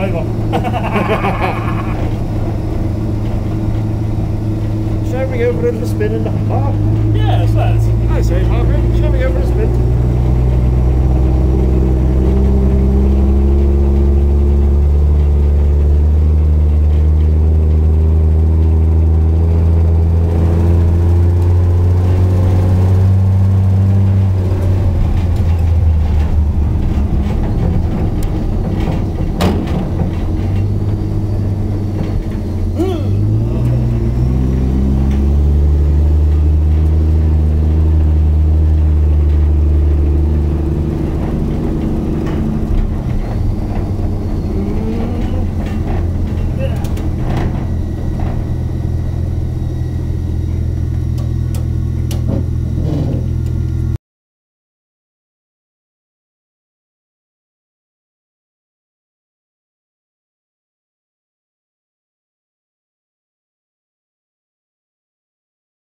Driver. Shall we go for a little spin in the park? yeah, that's it. I say, Harvey, shall we go for a spin?